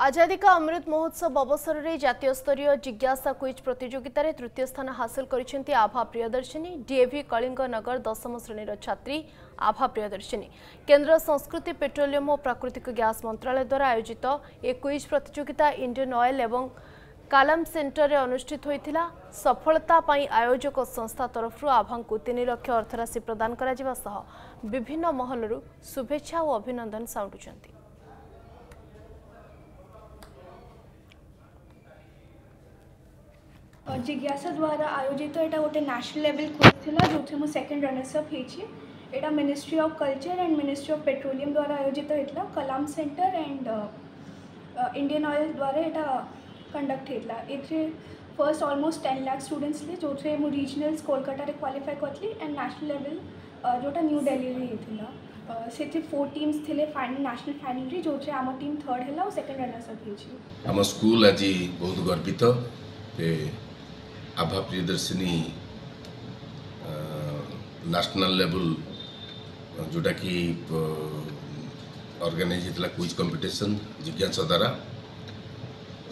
आजादी का अमृत महोत्सव अवसर में जितिय स्तरीय जिज्ञासा क्विज प्रतिजोगित तृतीय स्थान हासिल करते आभा प्रियदर्शिनी डीएभि कलिंग नगर दशम श्रेणीर छात्री आभा प्रियदर्शिनी केन्द्र संस्कृति पेट्रोलियम और प्राकृतिक गैस मंत्रालय द्वारा आयोजित ए क्विज प्रतिजोगिता इंडियन अएल और कालाम सेन्टर अनुषित होता सफलतापी आयोजक संस्था तरफ आभा को तीन लक्ष अर्थराशि प्रदान विभिन्न महलर शुभेच्छा और अभिनंदन साउटुंट जिज्ञासा द्वारा आयोजित यहाँ गोटे न्यासनाल लेवल क्विज था जो second runners up Hota ministry of culture and ministry of petroleum द्वारा आयोजित होता Kalam centre and Indian Oil द्वारा यहाँ कंडक्ट होता ए first almost ten lakh students थे जो थे मुझे रिजनल्स कोलकाता क्वालिफाई करी एंड न्यासनाल लेवल जोटा न्यू डेली होता से फोर टीम्स थे न्यासनाल फाइनल जो आम टीम थर्ड है सेकेंड रनर्सअप होम स्कूल आज बहुत गर्वित આભા પ્રિયદર્શિની ନ୍ୟାସନାଲ୍ ଲେବୁଲ୍ ଯେଉଁଟାକି ଅର୍ଗାନାଇଜ୍ ହେଇଥିଲା କୁଇଜ୍ କମ୍ପିଟିସନ୍ ଜିଜ୍ଞାସା ଦ୍ୱାରା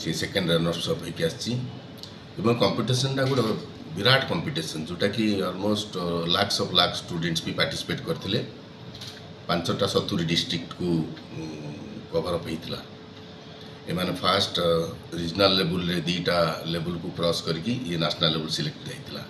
ସେ ସେକେଣ୍ଡ ରନର୍ସଅପ୍ ହେଇକି ଆସିଛି ଏବଂ କମ୍ପିଟିସନ୍ଟା ଗୋଟେ ବିରାଟ କମ୍ପିଟିସନ୍ ଯେଉଁଟାକି almost lakhs of lakhs students B participate କରିଥିଲେ ପାଞ୍ଚଟା ସତୁରି ଡିଷ୍ଟ୍ରିକ୍ଟକୁ କଭର୍ ଅପ୍ ହେଇଥିଲା इन्हें फास्ट रिजनाल लेवल दीटा लेवल को क्रस करके ये नेशनल लेवल सिलेक्ट होता